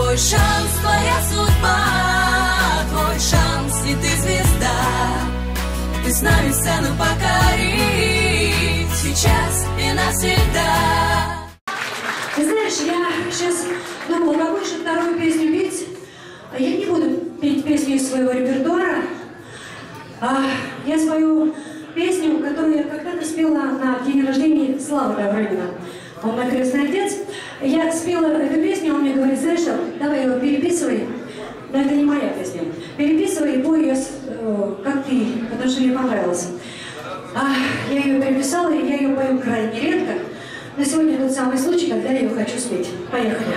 Твой шанс, твоя судьба, твой шанс, и ты звезда. Ты с нами сцену покорить сейчас и навсегда. Ты знаешь, я сейчас думала, какую же вторую песню петь. Я не буду петь песню из своего репертуара. А я спою песню, которую я когда-то спела на день рождения Славы Добрынина. Он мой крестный отец. Я спела эту песню, он мне говорит, что, давай ее переписывай. Но это не моя песня. Переписывай и пой ее, э, как ты, потому что мне понравилось. А, я ее переписала, и я ее пою крайне редко. Но сегодня тот самый случай, когда я ее хочу спеть. Поехали.